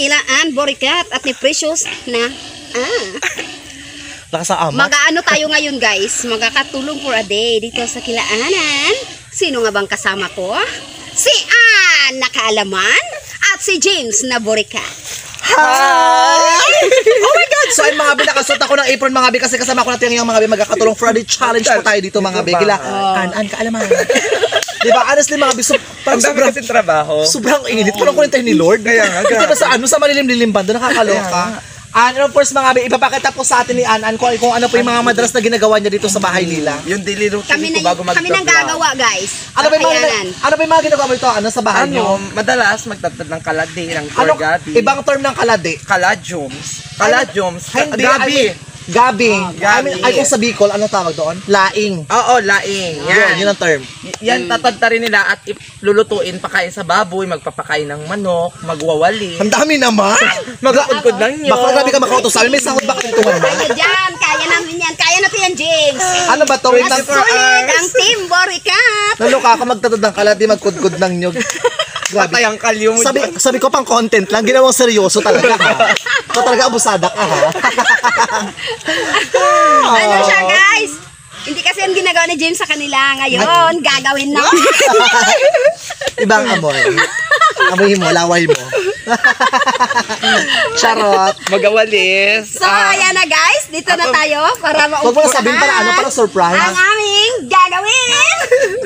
nila Ann Boricat at ni Precious na ah. Lakas ang ama. Mag-ano tayo ngayon guys? Magkakatulong for a day dito sa Kilaanan. Sino nga bang kasama ko? Si Ann na kaalaman at si James na Boricat. Hi! Oh my God! So, ay mga bi, nakasuot ako ng apron mga bi kasi kasama ko natin yung mga bi magkakatulong for a day challenge po tayo dito mga bi. Kila, an-an, kaalaman. Di ba? Honestly mga bi, so, parang Ang dami sobrang, kasi trabaho. sobrang init. Parang kunin tayo ni Lord. Kaya nga, Kasi grabe. ba sa ano, sa malilim-lilim bando, nakakaloka. And of course mga bi, ipapakita po sa atin ni An-an kung, kung ano po yung mga madalas na ginagawa niya dito sa bahay nila. Yung daily routine Kami ko bago mag kami nang gagawa guys. Ano ba yung mga, ano ba yung mga ginagawa mo ito? Ano sa bahay Ano, niyo? madalas magtatad ng kaladi, ng Ano, gabi. ibang term ng kalade? Kaladyums. Kaladyums. Hindi, gabi. I mean, gabi. I mean, ay kung sa Bicol, ano tawag doon? Laing. Oo, laing. Yan, Yan. yun ang term. Y- Yan, rin nila at lulutuin pakain sa baboy, magpapakain ng manok, magwawali. Ang dami naman. Magkudkod lang yun. Baka grabe ka makautos sa amin. May sahod ba kintuhan mo? Kaya dyan, kaya namin yan. Kaya natin yan, James. Ano ba to? Wait solid ang Team Boricat. Naloka ako magtatad ng kaladi, magkudkod ng nyog. Grabe. Patay ang kalyo mo Sabi, dyan. sabi ko pang content lang, ginawang seryoso talaga ha. Ito talaga abusada ka ha. Ano siya, guys? Hindi kasi yung ginagawa ni James sa kanila. Ngayon, gagawin namin. Ibang amoy. Amoy mo, laway mo. Charot. Magawalis. So, ayan na guys. Dito na tayo para Huwag mo na sabihin para ano, para surprise. Ang aming gagawin.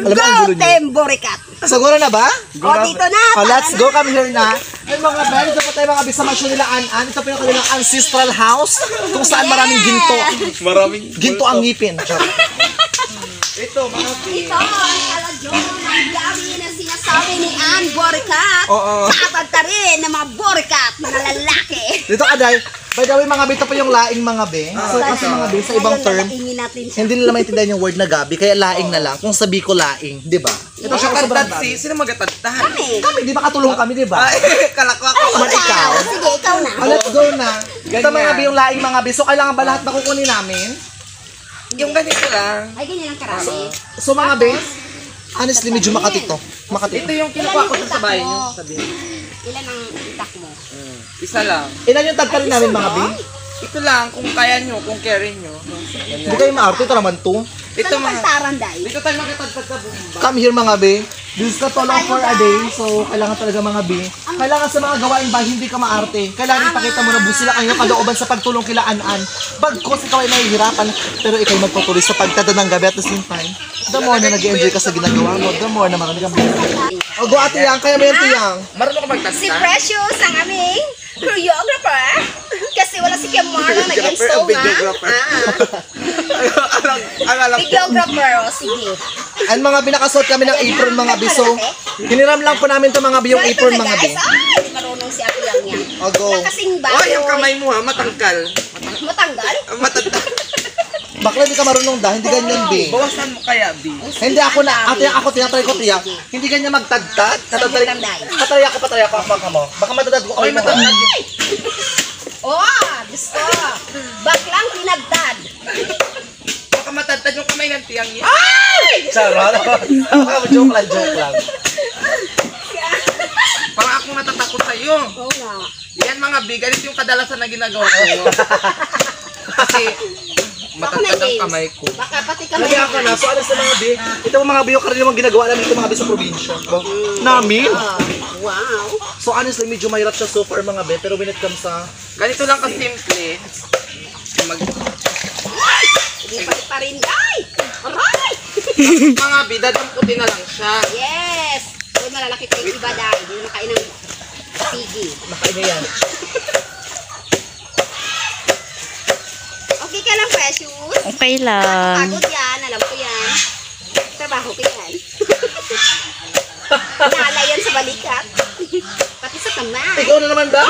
Alam mo, ang Go, gulo niyo. Boricat. Siguro na ba? O, dito na. Oh, let's go. Come here na. Ay mga ito po tayo mga bisa mansion nila An-An. Ito kanilang ancestral house kung saan maraming ginto. Maraming Ginto ang ngipin. Ito, mga. Ito ang kaladyon ng gabi na sinasabi ni Ann Boricat. Oo. Tatag ka rin ng mga Boricat, mga lalaki. Dito ka, Day. By the way, mga be, ito po yung laing mga be. So, kasi mga be, sa ibang term, lalaingin natin siya. hindi nila maintindihan yung word na gabi, kaya laing na lang. Kung sabi ko laing, di ba? Ito siya sobrang Magatad si, gabi. sino magatadtahan? Kami. Kami, di ba katulong kami, di ba? Ay, kalakwa ko. Naman ikaw. Sige, ikaw na. Oh, let's go na. Ito Ganyan. mga be, yung laing mga be. So, kailangan ba lahat na kukunin namin? Yung ganito lang. Ay, ganyan ang karami. So, mga be, honestly, medyo makati to. Makati. Ito yung kinukuha ko sa bahay niyo. Sabihin. Ilan ang itak mo? Isa lang. Ilan yung tagka rin namin, mga be? Ito lang, kung kaya nyo, kung carry nyo. Hindi kayo maarte, ito naman to. Ito mga... pantaran, Day? Dito tayo magatagtag sa bumba. Come here mga be. This is the toll for a day. So, kailangan talaga mga be. Kailangan sa mga gawain bahay, hindi ka maarte. Kailangan ipakita mo na busila kayo kalooban sa pagtulong kila An-An. Bagkos ikaw ay nahihirapan, pero ikaw ay magpatuloy sa pagtada ng gabi at the same time. The more na nag-enjoy ka sa ginagawa mo, the more na marami kang O go ate yang, kaya mo yan tiyang. Marunong ka Si magtagtag? Precious ang aming choreographer. Kasi wala si Kiamara nag-install nga. Videographer. Ah, alam, ang alam ko. videographer, o sige. And mga binakasuot kami ng apron mga be. So, hiniram lang po namin to mga Ito apron na, mga. Ay, marunong si Ate Yang yan. O go. Wala kasing Oh, baboy. yung kamay mo ha, matangkal. Matanggal? Matangkal. Bakla hindi ka marunong da, hindi ganyan be. Bawasan mo kaya, B. Hindi ako na, ate ako tinatry ko tiyak. Hindi ganyan magtagtad. Tatry, tatry ako, patry ako, baka mo. Baka matadad ko. Oy, mo. Oh, gusto. Baklang pinagtad. Baka matatad yung kamay ng tiyang niya. Charot. Baka joke lang, joke lang. Parang ako natatakot sa'yo. Oo nga. Yan mga B, ganito yung kadalasan na ginagawa ko. Kasi, matatad ang kamay ko. Baka pati kami. Lagi ako na, so alas na mga bi. Ito mga bi, yung karaniwang ginagawa namin ito mga bi sa probinsya. Namin? Ah, wow. So honestly, medyo mahirap siya so far mga bi, pero when it comes sa... Ganito lang kasimple. Mag, Hindi pa pa rin. Ay! Aray! mga B, dadamputin na lang siya. Yes! Uy, malalaki pa yung iba dahil. Hindi na makain ng pigi. Nakain niya yan. Okay lang. Pagod yan. Alam ko yan. Trabaho ko yan. Nala yan sa balikat. Pati sa kamay. Ikaw na naman daw.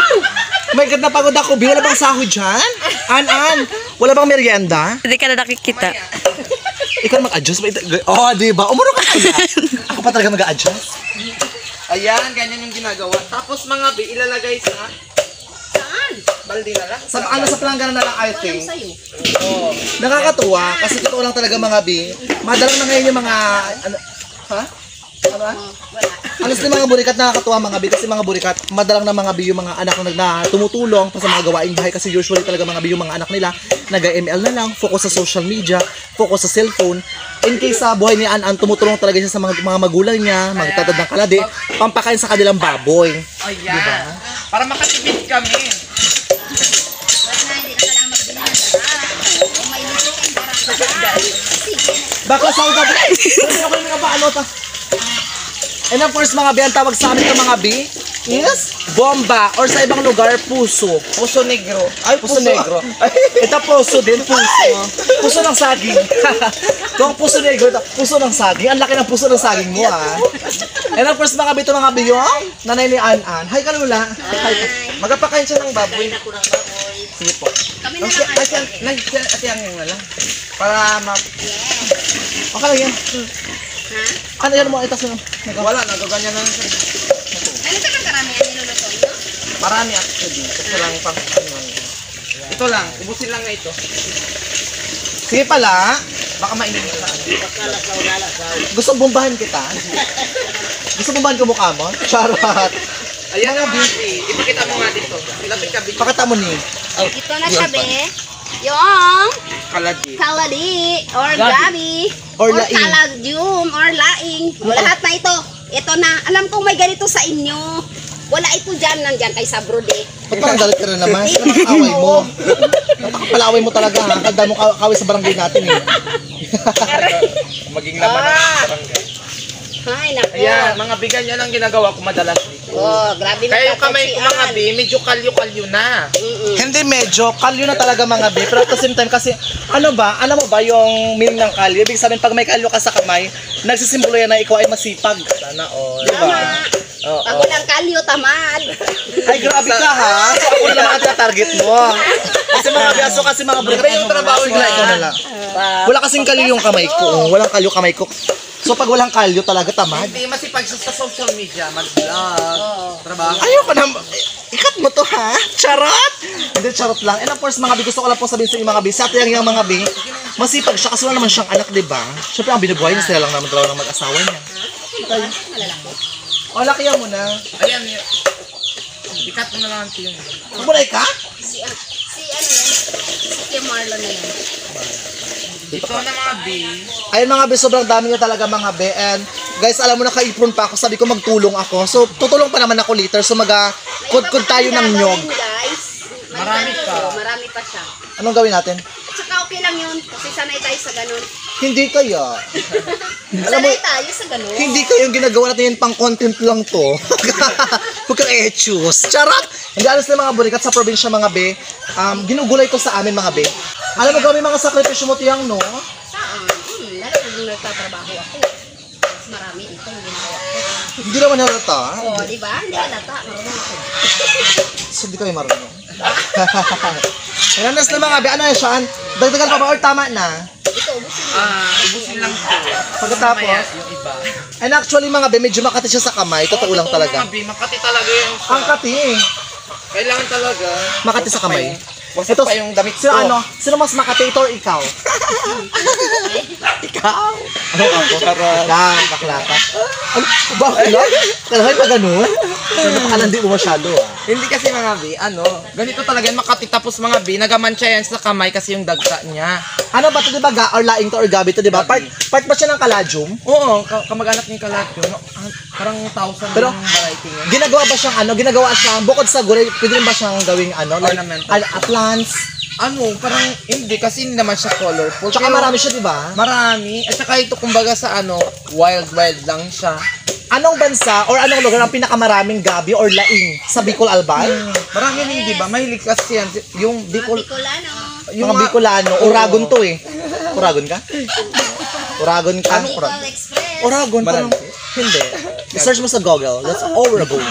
My God, napagod ako. Bi, wala bang sahod dyan? An-an, wala bang merienda? Hindi ka na nakikita. Ikaw na mag-adjust ba? Oh, di ba? Umuro ka kaya. Ako pa talaga mag-adjust. Ayan, ganyan yung ginagawa. Tapos mga B, ilalagay sa? Baldi na lang. Sa, ano, sa planggana na lang, I think. sa'yo. Nakakatuwa kasi totoo lang talaga mga bi. Madalang na ngayon yung mga ano, ha? Ano? Oh, wala. Honestly mga burikat nakakatuwa mga bi kasi mga burikat madalang na mga bi yung mga anak na na tumutulong pa sa mga gawaing bahay kasi usually talaga mga bi yung mga anak nila nag-ML na lang, focus sa social media, focus sa cellphone. In case sa buhay ni An-An, tumutulong talaga siya sa mga, mga magulang niya, magtatad ng kalade, pampakain sa kanilang baboy. Ayan. Para makatipid kami. Baka sa ugat. Kasi ako yung mga paano ta. And of course mga bi, ang tawag sa amin ng mga bi is bomba or sa ibang lugar puso. Puso negro. Ay, puso, negro. Ito puso din, puso. Puso ng saging. Kung puso negro, ito, puso ng saging. Ang laki ng puso ng saging mo, ah. And of course, mga bito, mga biyo, nanay ni An-An. Hi, Kalula. Hi. Magpapakain siya ng baboy. Ako ng baboy. Sige po. Kami na lang. kasi, kasi, ate ang yung lang. Para ma... Okay lang yan. Ha? Ano yan mo? Ito sino? Wala, nagaganyan na lang siya. Ano ka ng karamihan niluluto nyo? Marami actually. Ito lang pang... Ito lang. Ubusin lang na ito. Sige pala. Baka mainit ka. Gusto bombahin kita? Gusto bombahin ko mukha mo? Charot. Ayan na, Beauty. Ipakita mo nga dito. Lapit ka, Beauty. Pakita mo ni. Ito na siya, be. Yung Kaladi. kaladi or gabi Or laing. kaladyum or laing. Lahat na ito. Ito na. Alam kong may ganito sa inyo. Wala ito dyan. Nandyan kay sa brode. Ba't parang galit ka na naman? Nakakaway mo? Napakapalaway mo talaga ha. Kanda mo ka- kaway sa barangay natin eh. Maging laman Ah! ng barangay. Ay, nako. Ayan, mga bigan yan ang ginagawa ko madalas dito. Oh, grabe na Kaya yung kamay ko mga bi, medyo kalyo-kalyo na. Mm-mm. Hindi medyo, kalyo na talaga mga be. Pero at the same time kasi, ano ba, alam mo ba yung meaning ng kalyo? Ibig sabihin, pag may kalyo ka sa kamay, nagsisimbolo yan na ikaw ay masipag. Sana all. Diba? Oo. Pag walang kalyo, tamad. Ay, grabe ka ha. So ako na lang ang target mo. Kasi mga biyaso kasi mga bro. Iba yung trabaho ikaw na lang. Wala kasing kalyo yung kamay ko. Walang kalyo kamay ko. So pag walang kalyo talaga tamad. Hindi masipag sa social media, mag-vlog, trabaho. Ayoko na. Ikat mo to ha? Charot! Hindi, charot lang. And of course, mga bi, gusto ko lang po sabihin sa inyo mga bi, sa atin yung mga bi, masipag siya kasi wala naman siyang anak, di ba? Siyempre, ang binubuhay niya sila lang naman dalawa ng mag-asawa niya. Malalaki. O, lakihan mo na. Ayan, ikat mo na lang ito yung... Magbulay ka? Si, ah, si ano yan? Si Marlon na yan. Ito na mga B. Ayun mga be, sobrang dami niya talaga mga be. And guys, alam mo na kaipron pa ako. Sabi ko magtulong ako. So, tutulong pa naman ako later. So, mag-kudkud tayo ng nyog. Marami pa. Marami pa siya. Anong gawin natin? At saka okay lang yun. Kasi sanay tayo sa ganun. Hindi kaya. Alam mo, Sanay tayo sa ganun. hindi kayong ginagawa natin yan pang content lang to. Huwag kang echoes. Charot! Hindi alas na mga burikat sa probinsya mga be. Um, ginugulay to sa amin mga be. Alam mo gawin mga sakripisyo mo tiyang no? Saan? Hmm, lalo nung nagtatrabaho ako. Mas marami dito yung ginagawa ko. Hindi naman halata. Oo, di ba? Hindi halata. Marunong ako. So, hindi kayo marunong. Alas na mga be. Ano yan, Sean? Dagdagan pa ba or tama na? Ito, ubusin mo. Ah, ubusin lang ito. Pagkatapos, Mamaya, yung iba. and actually mga be, medyo makati siya sa kamay. Totoo lang Totoo, talaga. Mga B, makati talaga yung Ang kati eh. Kailangan talaga. Makati sa kamay. Wasak pa yung damit Sino ko. ano? Sino mas makati ito or ikaw? ikaw? Ano ako? Charot. Yan, bakla ka. Ano? Bakla? Talaga pa ganun? Napakalandi mo masyado ah. Hindi kasi mga B, ano, ganito talaga yan, makati tapos mga B, nagamancha yan sa kamay kasi yung dagta niya. Ano ba ito, di ba? Ga or laing to or gabi to, di ba? Part, part ba siya ng kaladium? Oo, ka- kamag-anak ni Kalat yun. Parang thousand Pero- yung variety niya. Ginagawa ba siyang ano? Ginagawa siyang, bukod sa gulay, pwede rin ba siyang gawing ano? Like, Ornamental. al- ah, plants? Ano, parang hindi kasi hindi naman siya colorful. Tsaka Pero marami siya, di ba? Marami. At saka ito kumbaga sa ano, wild wild lang siya. Anong bansa or anong lugar ang pinakamaraming gabi or laing sa Bicol Albay? Marami rin, di ba? Mahilig kasi yan. Yung Mga Bicol, Bicolano. yung mga Bicolano, Uragon to eh. Uragon ka? Uragon ka? Anong Uragon? Express. Uragon parang hindi. I-search mo sa Google. That's Uragon.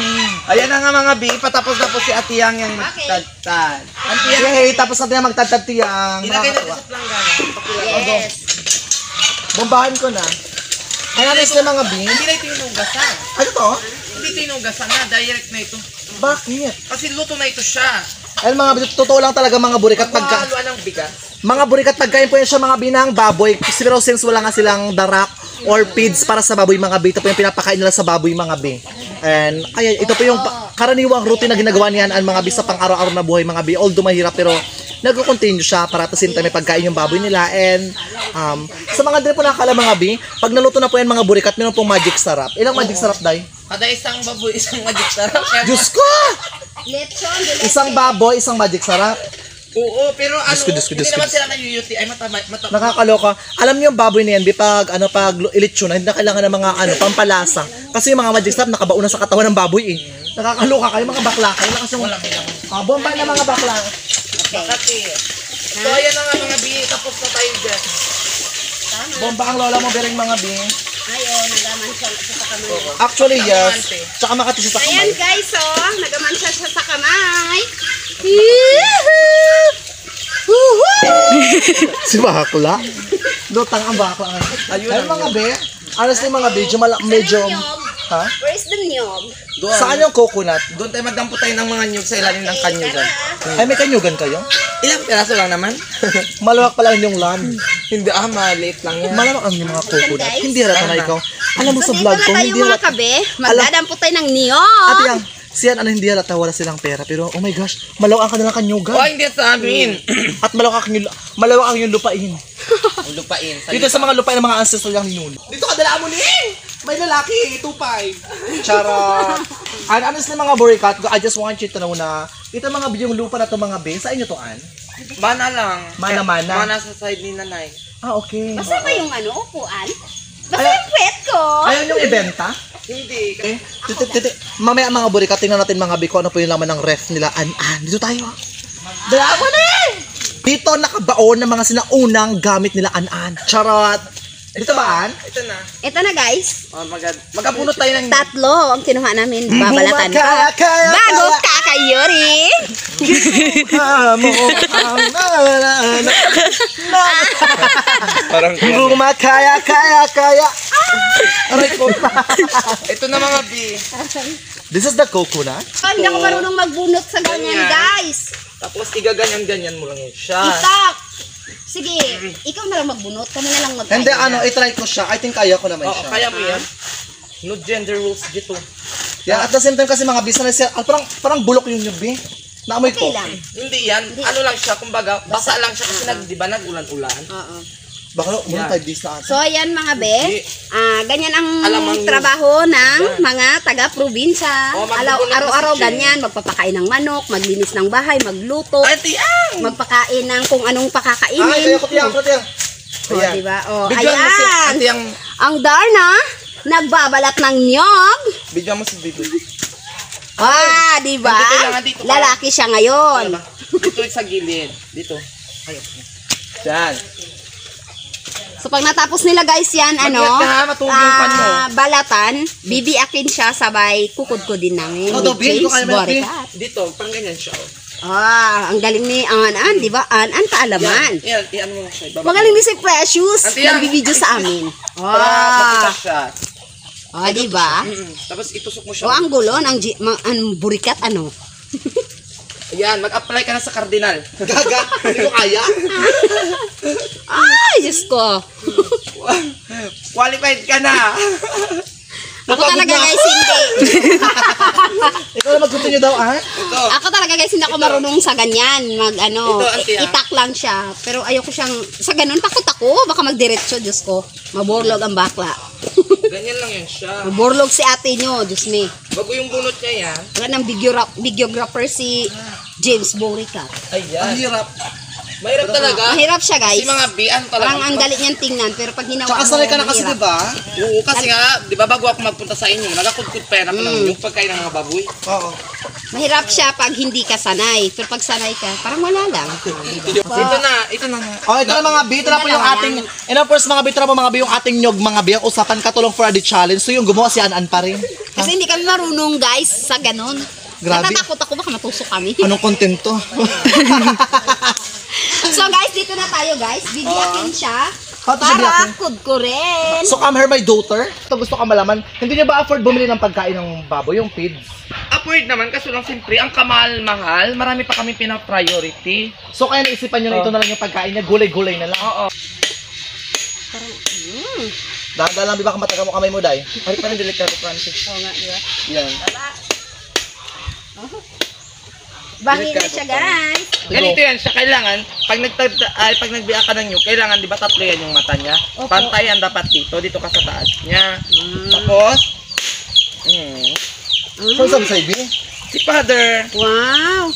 Ayan na nga mga B, patapos na po si Ate Yang yung Bakit? tagtad. Ate Yang, Yay! Tapos natin ang magtatatiyang. ilagay natin sa planggana. Yes. Bombahan ko na. Ay, ano yung mga bing? Hindi na ito yung nugasan. Ano to? Hindi ito yung nugasan na, direct na ito. Bakit? Kasi luto na ito siya. Ay, mga totoo lang talaga mga burikat pagka... Pagkahaluan ng bigas. Mga burikat pagkain po yan siya mga binang baboy. Pero since wala nga silang darak or feeds para sa baboy mga be. Ito po yung pinapakain nila sa baboy mga be. And kaya ito po yung pa- karaniwang routine na ginagawa niyan ang mga be sa pang-araw-araw na buhay mga be. Although mahirap pero nagko-continue siya para at the same time may pagkain yung baboy nila and um, sa mga din po nakakala mga be, pag naluto na po yan mga burikat, meron pong magic sarap. Ilang magic sarap, Day? Kada isang baboy, isang magic sarap. Kaya- Diyos ko! Lechon, de leche. Isang baboy, isang magic sarap. Oo, pero ano, Diyos ko, Diyos ko, hindi ko, naman Diyos sila na-UUTI. Ay, matama, matama. Nakakaloka. Alam niyo yung baboy na yan, bi, pag, ano, pag ilitsyon na, hindi na kailangan ng mga, ano, pampalasa. Kasi yung mga magic sarap, nakabaon na sa katawan ng baboy, eh. Nakakaloka kayo, mga bakla kayo. Lakas yung, Wala, may laman. ah, bomba na mga bakla. Makati. So, ayan na nga mga bi, tapos na tayo dyan. Bomba ang lola mo, bering mga bi. Ay, oh, nagaman siya sa kamay. Actually, yes. Tsaka makati siya sa Ayan kamay. guys, oh, nagaman siya siya sa kamay. si bakla. Lutang ang bakla. Ayun, Ayun mga be. Honestly mga medyo, mala, medyo, ha? Where is the niyog? Doon. Saan yung coconut? Doon tayo magdampo tayo ng mga nyug sa ilalim ng kanyugan. Ay, may kanyugan kayo? Ilang piraso lang naman? Malawak pala yung land. hindi, ah, maliit lang yan. Malawak ang yung mga coconut. guys. Hindi halata na ikaw. Alam mo So, sa dito vlog na ko, tayo hindi mga halata. kabe. Magdadampo tayo ng niyog. Ate yang, siyan ano hindi halata wala silang pera. Pero oh my gosh, malawak ang kanilang kanyugan. Oh, hindi sa amin. At malawak ang yung, malawak ang yung lupain. Ang lupain. Sa Dito sa mga lupain ng mga ancestral yung ninuno. Dito ka dala mo ni! May lalaki, 2-5. Charot. And honestly mga burikat, I just want you to know na ito mga yung lupa na to mga be, sa inyo to an? Mana lang. Mana-mana. Mana sa side ni nanay. Ah, okay. Basta ba yung ano, upuan? Basta yung pet ko. Ayaw yung ibenta? Hindi. Eh, titi, titi. Mamaya mga burikat, tingnan natin mga biko, ano po yung laman ng ref nila. An, an, dito tayo. Dala mo na eh! Dito nakabaon ng mga sinaunang gamit nila an-an. Charot. Dito ba an? Ito na. Ito na guys. Oh, magad. Magabunot tayo ng Tatlo ang kinuha namin. Babalatan ko. Kaya, kaya, Amo ang nalala. Parang Gumakaya, kaya, kaya. Aray ko. Ito na mga B. This is the coconut. Hindi ako marunong magbunot sa ganyan, guys. Tapos igaganyan-ganyan mo lang yun siya. Itak. Sige, ikaw na lang magbunot. Kami na lang magkaya. Hindi, ano, itry ko siya. I think kaya ko naman Oo, siya. kaya mo yan. No gender rules dito. Yeah, at the same time kasi mga business, ah, parang, parang bulok yung nyubi. Naamoy Okay ko. lang. Hindi yan. Ano lang siya, kumbaga, basa lang siya kasi nag, di ba, nag-ulan-ulan. Oo. Baka muna Yeah. 5 days na ata. So, ayan mga be. Ah, ganyan ang Alamang yun. trabaho ng mga taga-probinsya. Oh, Alaw, araw-araw ganyan. Magpapakain ng manok, maglinis ng bahay, magluto, Ay, tiyang! magpakain ng kung anong Ay, pakakainin. kaya ko tiyang, ko tiyang. Oh, Ayan. diba? Oh, mo si ayan. ate yung, Ang Darna, nagbabalat ng nyog. bidyoan mo si Bibi. Ah, di ba? Dito dito. Lalaki siya ngayon. Dito sa gilid. Dito. Ayun. Yan. So pag natapos nila guys yan, ano, mo. ah, balatan, bibiakin siya sabay kukudkudin namin Oh, Dobin, James Boricat. Dito, pang ganyan siya. oh. Ah, ang galing ni An-An, di ba? An-An kaalaman. Yan, yan, yan mo siya. Magaling ni si Precious, nagbibideo sa amin. Para Ah, makita siya. Ah di ba? Tapos itusok mo O siya. ang gulon, ang, gi- ma- ang burikat, ano? Yan, mag-apply ka na sa cardinal. Gaga, hindi ko kaya. Ay, Diyos ko. Qualified ka na. Ako talaga guys, hindi. Ikaw na mag-continue daw, ah? Ito. Ako talaga guys, hindi ako marunong sa ganyan. Mag ano, Ito, auntie, ah. itak lang siya. Pero ayoko siyang, sa ganun, takot ako. Baka magdiretso, Diyos ko. Maborlog ang bakla. Ganyan lang yan siya. Maborlog si ate nyo, Diyos me. Bago yung bunot niya yan. Wala nang videographer si James Borica. Ang Ayan. hirap. Mahirap talaga. Mahirap siya guys. Kasi mga bian talaga. Parang ang dali niyang tingnan, pero pag hinawa Tsaka mo, sanay ka na kasi, di ba? Oo, kasi nga, di ba bago ako magpunta sa inyo, nagakudkud pa yan ako Mm. ng yung pagkain ng mga baboy. Oo. Mahirap siya pag hindi ka sanay. Pero pag sanay ka, parang wala lang. Ito na, ito na nga. Oh, ito na mga bi, ito na po yung ating, and of course mga bi, ito na po mga bi, yung ating nyog mga bi, ang usapan katulong for day challenge. So yung gumawa si An-An pa rin. Kasi hindi kami marunong guys sa ganun. Grabe. Natatakot ako baka matusok kami. Anong content to? dito na tayo guys. Bibiyakin siya. How to siya Para biyakin? kudkurin. so come here my daughter. Ito gusto ko malaman, hindi niyo ba afford bumili ng pagkain ng baboy, yung feeds? Upward naman, kaso lang siyempre, ang kamahal-mahal, marami pa kami pina-priority. So kaya naisipan niyo na ito na lang yung pagkain niya, gulay-gulay na lang. Oo. Mm, Mm. Dahan-dahan lang, di ba, kamataga mo kamay mo, day? Ay, parang delikado, Francis. Oo nga, di ba? Yan. Bangin na siya, guys. Ganito yan siya, kailangan, pag nagtag ay pag nagbiya ka ng new, kailangan di ba tatlo yan yung mata niya? Opo. Pantay ang dapat dito, dito ka sa taas niya. Tapos, mm, Saan sabi sa ibi? si father, Wow.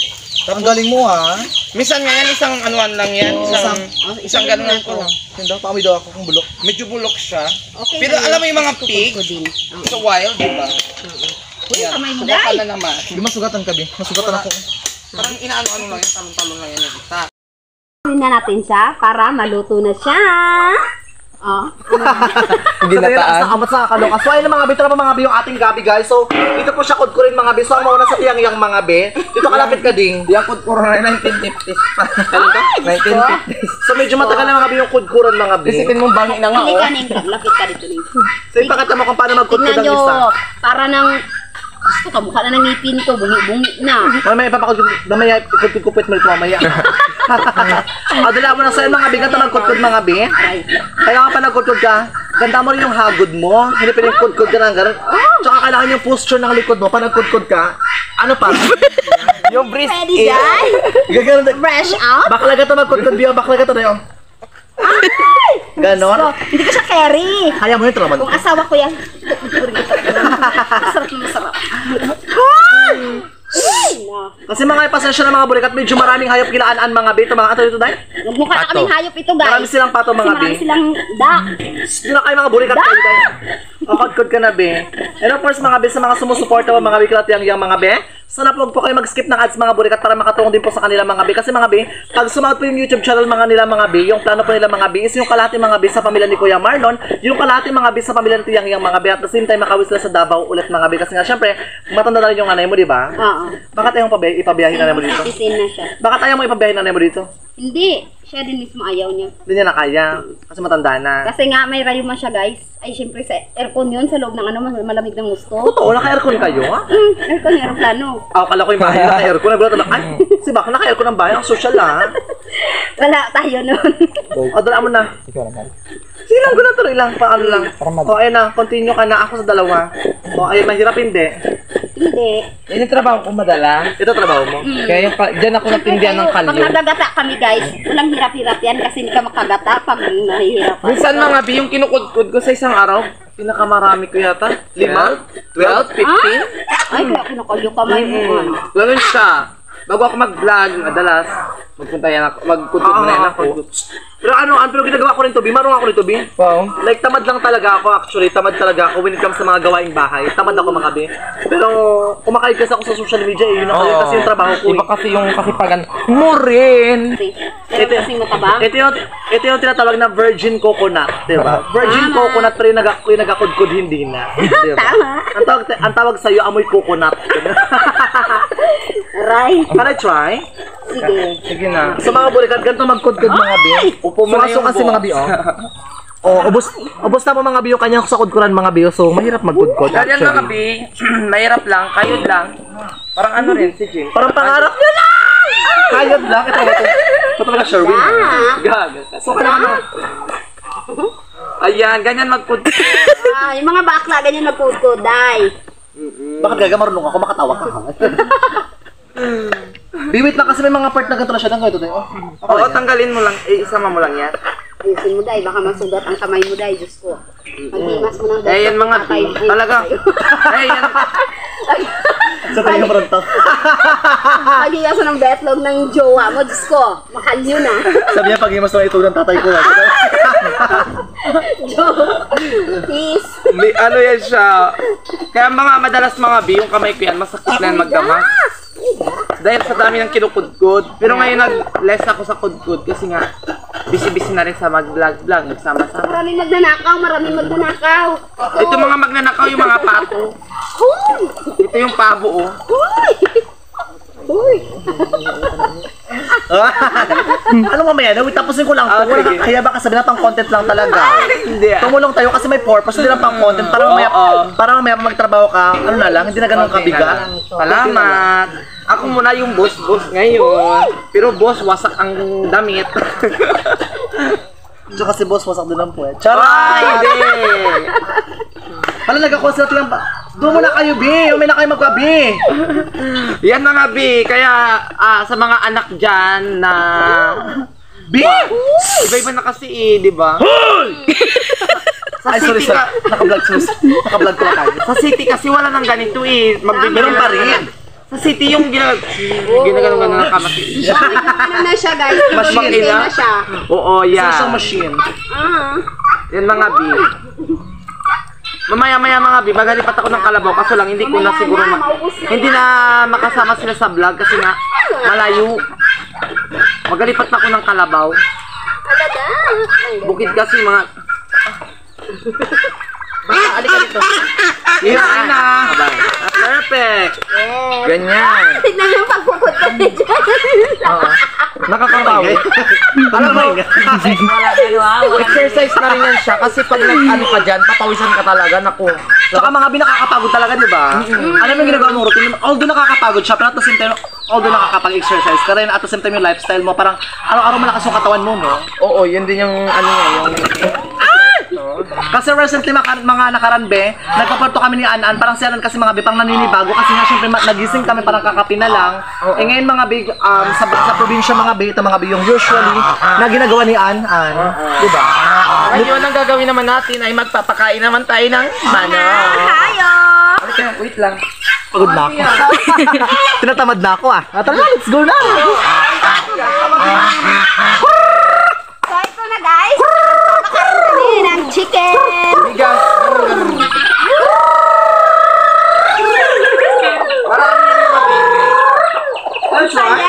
Ang galing mo, ha? minsan nga yan, isang anuan lang yan, isang, Oh, isang ganun lang ko. lang. Hindi, paamoy daw ako kung bulok. Medyo bulok siya. Okay. Pero alam mo yung mga pig, ko din. Oo. sa wild, di ba? Uy, kamay mo, subukan day. na naman. Hindi masugatan ka, Bi. Masugatan ako. Parang inaano-ano lang yan, talon-talon lang yan yung isa. Kunin na natin siya para maluto na siya. Oh. Hindi na Sa amat sa kakaloka. So, ayun na mga bi, tara pa mga bi yung ating gabi, guys. So, dito po siya kudkurin mga bi. So, ang mauna sa tiyang yang mga bi. Dito kalapit ka ding. Yakot ko rin 1950s pa. Kailan ka? 1950s. So, medyo matagal na mga bi yung kudkuran mga bi. Isipin mo bangi na nga, Hindi oh. ka ning lapit ka dito ning. So, ipakita mo kung paano magkudkud Tingnan ang isa. para nang gusto ka mukha na ng ngipin ko, bungi-bungi na. Mamaya ipapakudkud, mamaya ikudkud-kupit mo ito mamaya. Ah, dala mo na sa'yo mga bi, ganda magkudkud mga bi. Kaya nga pa nagkudkod ka, ganda mo rin yung hagod mo. Hindi pa rin kudkod ka ng gano'n. Tsaka kailangan yung posture ng likod mo. Pa nagkudkod ka, ano pa? Yung breast Ready, guys? Gagano na. Fresh out? Bakla ka to magkudkod biyo, bakla ka to na yun. Ganon. So, hindi ko siya carry. Kaya mo yun, traman. Kung asawa ko yan, masarap na masarap. Na. Kasi mga pasensya ng mga burikat, medyo maraming hayop kilaan mga bito. Mga ato dito, day. Mukha na kaming hayop ito, guys. Marami silang pato, Kasi mga marami silang. Hindi na kayo mga burikat kayo, day. Kakudkod ka na, be. And of course, mga be, sa mga sumusuporta mo, mga biklat yang yang mga be, sana po huwag po kayo mag-skip ng ads mga burikat para makatulong din po sa kanila mga be. Kasi mga be, pag sumahod po yung YouTube channel mga nila mga be, yung plano po nila mga be is yung kalahati mga be sa pamilya ni Kuya Marlon, yung kalahati mga be sa pamilya ni Tiyang Yang mga be, at the same time makawis sila sa Davao ulit mga be. Kasi nga, syempre, matanda na rin yung nanay mo, di ba? Oo. Bakit ayaw mo pa ipabiyahin nanay mo dito? Tisin na siya. Bakit ayaw mo ipabiyahin nanay mo dito? Hindi. Siya din mismo ayaw niya. Hindi niya na kaya. Kasi matanda na. Kasi nga may rayuma siya guys. Ay syempre sa aircon yun sa loob ng ano mas- malamig ng gusto. Totoo, naka-aircon kayo, ha? Mm, aircon aeroplano. Ako kala ko yung bahay naka-aircon. Nagulat na, ay, si Baka naka-aircon ang bahay. Ang social, ha? Wala tayo nun. O, dala mo na. Sige lang, gulat tuloy lang. Paano lang. O, ayun na. Continue ka na. Ako sa dalawa. O, ayun, mahirap hindi. Hindi. Yan yung trabaho ko madala. Ito trabaho mo. Kaya yung, ka- dyan ako natindihan ng Pag kalyo. nagagata kami guys, walang hirap-hirap yan kasi hindi ka makagata pag nahihirapan. Minsan mga bi, yung kinukudkud ko sa isang araw, pinakamarami ko yata. Lima? 12? 15? Ay, kaya kinukulyo kamay mo. ano. Ganun siya. Bago ako mag-vlog, madalas, magpunta yan ako, magkudkod Oo, muna yan oo, ako. Pero ano, ano, pero ginagawa ko rin to, Bi. Marunong ako nito, Bi. Wow. Like, tamad lang talaga ako actually. Tamad talaga ako when it comes sa mga gawaing bahay. Tamad ako mga Bi. Pero, kumakain kasi ako sa social media eh. Yun ako, kasi yung trabaho ko Iba eh. kasi yung kasipagan mo rin. Pero kasing matabang. Ito yung, ito yung tinatawag na virgin coconut, di ba? Virgin Tama. coconut pero yung, naga, yung nagakudkod hindi na. Di ba? Tama. Ang tawag, ang tawag sa'yo, amoy coconut. Aray. Can I try? Sige. Sige na. Sa mga bulikat, ganito magkudkod mga bi. Upo mo na yung kasi mga bi, oh. Oh, ubos, ubos na po mga bi yung kanya sa kudkuran mga bi. So, mahirap magkudkod Ganyan mga bi, mahirap lang, kayod lang. Parang ano rin, si Jim. Parang pangarap nyo lang! Kayod lang. Ito, ito. Ito talaga Sherwin. Gag. So, kailangan mo. Ayan, ganyan magkudkod. Ah, yung mga bakla, ganyan nagkudkuday. Bakit gaga marunong ako makatawa ka? Biwit lang kasi may mga part na ganito na siya. Ganito tayo. Oh. Oo, tanggalin mo lang, eh, isama mo lang yan. Ayusin mo day, baka masugat ang kamay mo day, Diyos ko. Maghimas mo ng Eh, yan mga bi, talaga. Eh, yan. Sa tayo yung to. Maghimas mo ng betlog ng jowa mo, Diyos ko. Mahal yun ah. Sabi niya, pag imas na ito ng tatay ko. ah. Peace. May ano yan siya. Kaya mga madalas mga bi, yung kamay ko yan, masakit na yan magdama. Dahil sa dami ng kinukudkod. Pero ngayon nag-less ako sa kudkod kasi nga, busy-busy na rin sa mag-vlog-vlog, nagsama-sama. Maraming magnanakaw, maraming magnanakaw. Ito mga magnanakaw yung mga pato. Huy! Ito yung pabo oh. Huy! Huy! ano mamaya? Nawit tapusin ko lang Ah. Wala sige. ka- Kaya baka sabi na pang content lang talaga. Hindi ah. Tumulong tayo kasi may purpose, hindi lang pang content. Para mamaya, Oo. para mamaya magtrabaho ka, ano na lang, hindi na ganun kabigat. Salamat. Ako muna yung boss-boss ngayon. Pero boss, wasak ang damit. Tsaka si boss, wasak din ang puwet. Charot! Ay, hindi! Hala, sila tiyang ba? Doon muna kayo, B! Umay na kayo magka, B! Yan mga B, kaya ah, sa mga anak dyan na... B! Iba-iba na kasi eh, di ba? Sa Ay, sorry, city sorry. ka- Naka-vlog, sus. Naka-vlog ko tayo. Sa city kasi wala nang ganito eh. Magbibigay Meron pa na- rin. Sa city yung ginag... Ginagano ka ng kamati. ano na siya guys, Mas makina. na siya. Oo, yan. Social machine. Ah. Yan mga B. Mamaya-maya mga B, magalipat ako ng kalabaw kaso lang hindi ko na Mamaya siguro na, na hindi na makasama sila sa vlog kasi nga malayo. Magalipat na ako ng kalabaw. Talaga? Bukid kasi mga Baka, alika dito. Yan na. Ah, Perfect. Yes. Ganyan. Tignan yung pagpupot ko ni Jen. Oo. Nakakabawi. Alam mo, exercise na rin yan siya kasi pag nag-ano ka dyan, papawisan ka talaga, naku. Saka mga binakakapagod talaga, di ba? Alam mo yung ginagawa mo routine, although nakakapagod siya, pero at the same time, although nakakapag-exercise ka rin, at the same time yung lifestyle mo, parang araw-araw malakas yung katawan mo, no? Oo, yun din yung ano niya, yung... Kasi recently, mga, mga nakaranbe, nagpaparto kami ni Anan, parang si Anan kasi mga bi, parang naninibago, kasi nga syempre nagising kami, parang kakapi na lang. Eh ngayon mga bi, um, sa, sa probinsya mga bi, ito mga bi, yung usually, na ginagawa ni Anan, di ba? Ngayon, ang gagawin naman natin ay magpapakain naman tayo ng manok. Tayo. Halika, wait lang. Pagod na ako. Tinatamad na ako ah. Ah, tara, let's go na! So ito na guys. Pakain kami ng chicken. Bigas. Marami yan yung mabili. That's right.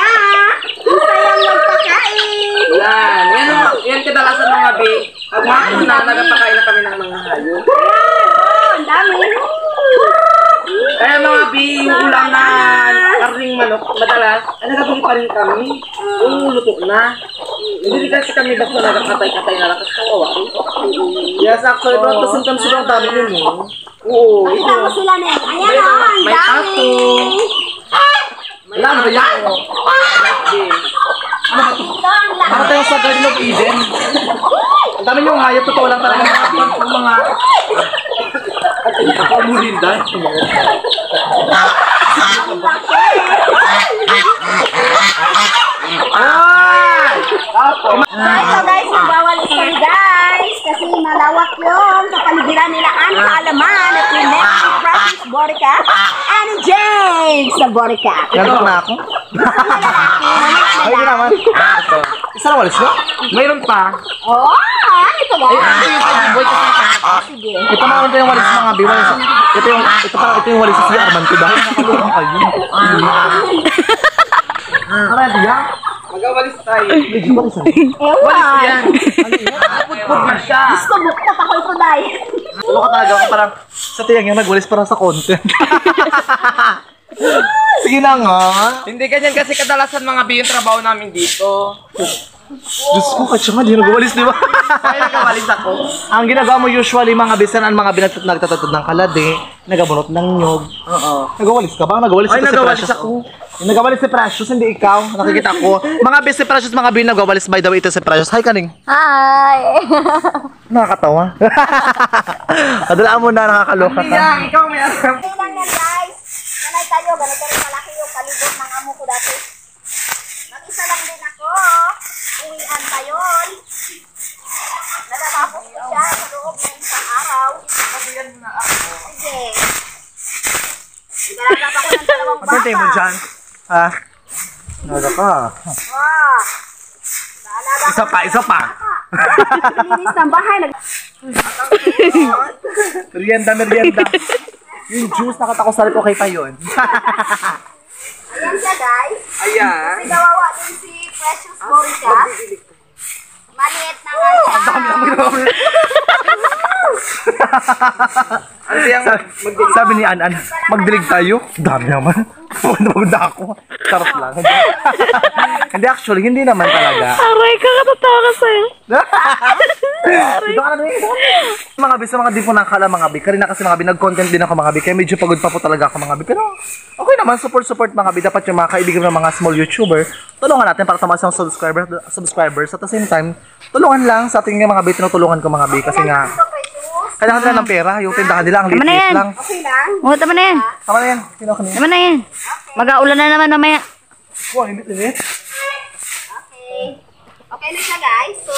Ang sayang magpakain. Yan. Yan, yan kadalasan mga bi. Pag hapon na, nagpapakain na kami ng mga hayop. Oh, ang dami. Kaya mga bi, yung ulam na karning manok, madalas, ay nagabili pa rin kami. Yung luto na. Hindi kasi kami basta nagkatay-katay na lang kasi kawawa. Yes, actually, pero the same time, sobrang dami yun eh. Oo, Pakita ito. mo sila Neng. Ayan May- o, ang may dami. tato. Wala, ano ba yan? Ito ang Para lahat. tayo sa Garden of Eden. Ang dami yung hayop, totoo lang talaga mga mga... Ako mulinda. Ay! So guys, bawal ito guys. Kasi malawak yung kapaligiran nila ang kaalaman at ni Next Francis Borica and James na Borica. Ganito na ako. Ay, hindi naman. Ito. Isa na walis ko? Mayroon pa. Oh, ito Ay, guys. ito yung kay boy kasi Sige. Ito na ito yung walis ng mga biwan. Ito yung, ito parang ito yung walis sa si Armando dahil nakakuluhan kayo. Ano yan, Tia? Magawalis tayo. Ba isa? Ewan. Yan. Na siya. Gusto buktot ako ito dahil. Ano ka talaga ako parang sa tiyang yung nagwalis para sa content. Sige na nga. Hindi ganyan kasi kadalasan mga bi yung trabaho namin dito. Diyos ko, katsa nga, di nagwalis, di ba? Kaya nagawalis ako. Ang ginagawa mo usually mga bisan ang mga binat nagtatatad ng kalade, nagabunot ng nyog. Oo. Nagawalis ka ba? Nagawalis Ay, si nagawalis Precious. ako. Yung nagawalis si Precious, hindi ikaw. Nakikita ko. mga bis si Precious, mga bin nagawalis by the way ito si Precious. Hi, Kaning. Hi. Nakakatawa. Adalaan mo na, nakakaloka ka. Yan, ikaw may alam. Okay lang yan guys. Sanay tayo, ganito rin malaki yung palibot ng amo ko dati. Mag-isa lang din ako. Uwian pa yun. Natatapos ko siya sa loob ng isang araw. Sige. Naglalap ako ng dalawang bata. Matintay mo dyan. Ha? Naga ka. Wow. Isa pa, isa pa. Linis ng bahay. Merienda, merienda. yung juice, nakatakosal ko kay pa yun. Ayan siya guys. Ayan. Kasi gawawa din si Precious Borica. Maliit na nga siya. Ang dami naman ginawa mo. Ano yung Sabi ni An An, magdilig tayo. Dami naman. Pagda ako. Charot lang. Hindi. hindi actually, hindi naman talaga. Aray ka, katatawa sa'yo. Dito ka na rin. Mga bi, sa mga di po nakakala mga bi. Karina kasi mga bi, nag-content din ako mga bi. Kaya medyo pagod pa po talaga ako mga bi. Pero okay naman, support-support mga bi. Dapat yung mga kaibigan ng mga small YouTuber, tulungan natin para tumaas ang subscriber, subscribers. At the same time, tulungan lang sa ating mga bi. Tinutulungan ko mga bi. Kasi nga, kailangan nila ng pera. Yung tindahan nila, ang Tama na liit yan. lang. Okay lang. Oh, tama na yan. Tama na yan. Tama na yan. Mag-aulan na naman mamaya. Wow, init-init. Okay. Okay na siya guys. So,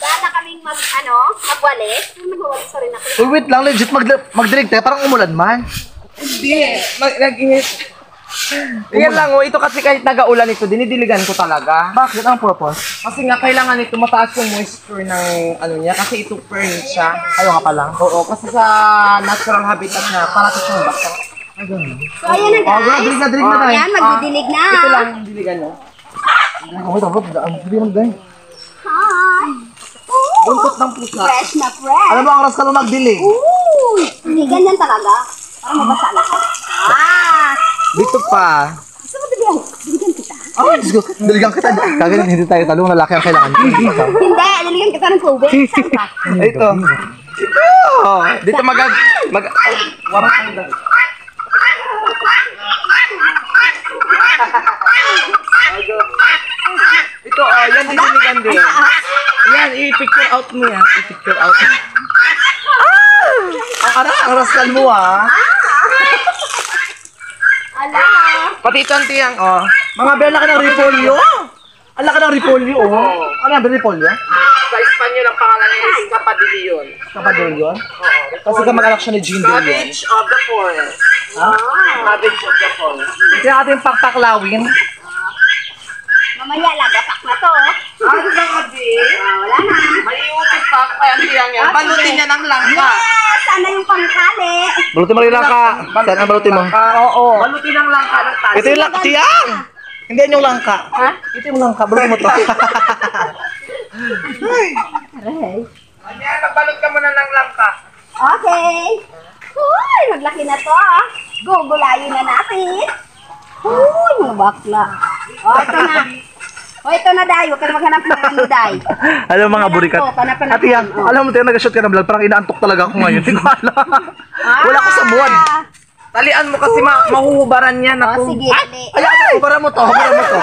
na kaming mag, ano, magwalis. Magwalis pa rin ako. Uy, wait lang. Legit, mag magdirig tayo. Parang umulan man. Hindi. Mag, nag-init. Yan lang, oh. Ito kasi kahit nag-aulan ito, dinidiligan ko talaga. Bakit? Ang purpose? Kasi nga, kailangan ito mataas yung moisture ng ano niya. Kasi ito fern siya. Ayaw nga pala. Oo, kasi sa natural habitat niya, parating siyang basa. So, ayan na Oh, guys. dilig na, dilig na Oh, tayo. ayan, magdidilig na. Ito lang yung diligan niya. Ako, daan. Hindi mo dahil. Hi. Buntot ng pusa. Fresh na fresh. Alam mo, ang oras ka lang magdilig. Uy! Hindi, ganyan talaga. Para mabasa lahat. Ah! Dito pa. Gusto mo diligan? Diligan kita? Oh, let's go. Diligan kita. Kagaling, hindi tayo talong. Lalaki ang kailangan. Hindi, diligan kita ng tubig. Saan ka? Ito. Ito. Dito mag... mag Warak ang dali. Ito, oh, yan din diligan din. Yan, i-picture out mo yan. I-picture out. Ang ara, ang rascal mo ah. Ala! Pati ito ang tiyang, oh. Mga bela ka ng repolyo. Ang laki ng repolyo, oh. Ano yung repolyo? Sa Espanyol ang pangalan niya is Capadillion. Kapadol yun? Kasi kamag-anak siya ni Jean Dillon. Cabbage of the forest. Ha? Cabbage of the forest. Ito yung ating pakpaklawin. Mamaya lagapak na to. Ano ba kasi? Ah, wala na. May utot pa kaya ang tiyang yan. Balutin niya ng langka. Ah, sana yung pangkali. Balutin mo rin lang ka. Saan ang balutin mo? Oo. Balutin ng langka ng tali. Ito yung langka. Tiyang! Hindi yan yung langka. Ha? Ito yung langka. Balutin mo to. Aray. Ayan, nagbalot ka muna ng langka. Okay. Uy, maglaki na to ah. Gugulayin na natin. Uy, mga bakla. Oh, ito na. Oh, ito na, Day. Huwag ka na maghanap ng ano, Day. Alam mo mga burikat. Panapan. Ate yan, alam mo tayo nag-shoot ka ng vlog, parang inaantok talaga ako ngayon. Hindi ko alam. Wala ko sa buwan. Talian mo kasi ma mahuhubaran yan Oh, ako. sige, dali. Alam mo, hubara mo to, hubara mo to.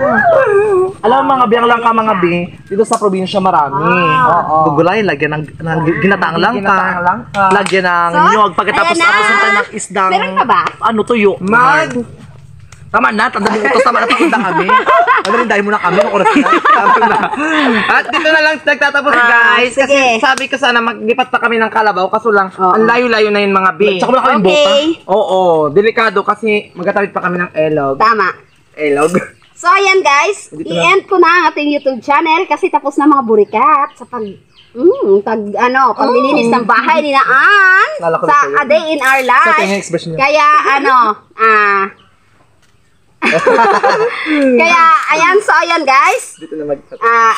Alam mo mga biyang lang ka mga bi, dito sa probinsya marami. Oo. Gugulayin, lagyan ng, ng ginataang langka. Ginataang langka. Lagyan ng So, nyog, pagkatapos na. tapos ng ng isdang, Meron ka ba? ano tuyo. Mag! Tama na, tanda mo utos, tama na, tanda kami. Ano rin, dahil muna kami, ng oras na. Tama na. At dito na lang nagtatapos Ah, guys. Kasi sige. sabi ko sana maglipat pa kami ng Kalabaw. Kaso lang, Oo. ang layo-layo na yun mga B. Tsaka wala kaming bota. Okay. Oo, delikado kasi magtatawid pa kami ng Elog. Tama. Elog. So, ayan guys. I-end ko na ang ating YouTube channel kasi tapos na mga burikat sa pag Mm, pag ano, paglilinis ng bahay ni Naan Lala ko na sa sa'yo. A Day in Our Sa tingin Life. expression niya. Kaya ano, ah Kaya ayan so ayan guys. Dito na mag... Ah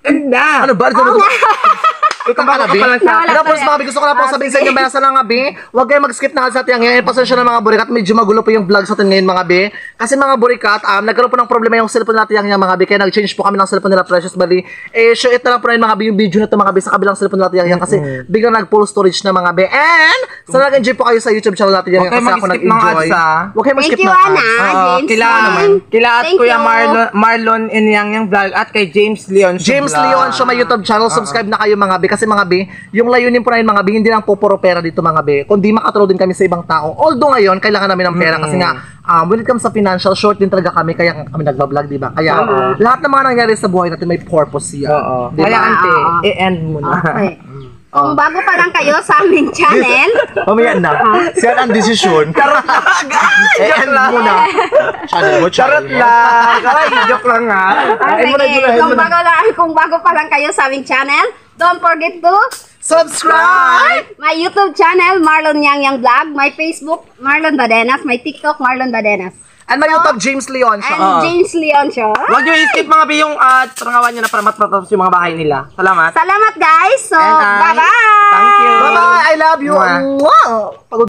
Ganda! Ano ba? Ano ba? Ikaw ba Ako pa lang sa- Ano po mga gusto ko na po sabihin sa inyo, basa lang nga bi, huwag kayong mag-skip na sa atin ngayon. Pasensya na mga burikat, medyo magulo po yung vlog sa atin ngayon mga bi. Kasi mga burikat, um, nagkaroon po ng problema yung cellphone natin yung mga bi, kaya nag-change po kami ng cellphone nila Precious Bali. Eh, share it na lang po rin mga bi yung video na to mga bi sa kabilang cellphone natin yung kasi biglang nag-full storage na mga bi. And, sana nag-enjoy po kayo sa YouTube channel natin yung kasi ako nag-enjoy. ah. Huwag kayo Thank mag-skip Ana. ads. Lee. naman. Kila at Thank Kuya. Marlon, Marlon Inyang yung vlog at kay James Leon James. Leon siya may YouTube channel. Subscribe na kayo mga bi. Kasi mga bi, yung layunin po namin mga bi, hindi lang po puro pera dito mga bi. Kundi makatulong din kami sa ibang tao. Although ngayon, kailangan namin ng pera kasi nga, um, when it comes sa financial, short din talaga kami. Kaya kami nagbablog, di ba? Kaya lahat ng mga nangyari sa buhay natin may purpose yan. Oo. Di ba? Kaya ante, Oo. i-end mo na. Okay. Kung bago pa lang kayo sa aming channel, Mamaya na. Siyan ang desisyon. Charot lang. Eh, end mo na. Channel mo, channel lang. Ay, joke lang ha. Okay, kung bago, lang, kung bago pa lang kayo sa aming channel, don't forget to Subscribe! my YouTube channel, Marlon Yang Yang Vlog, my Facebook, Marlon Badenas, my TikTok, Marlon Badenas. And my YouTube, James Leon siya. And. James Leon Show. Huwag nyo i-skip mga bi yung uh, parangawan nyo na para matapos yung mga bahay nila. Salamat. Salamat guys. So, uh, bye-bye. Thank you. Bye-bye! I love you! Pagod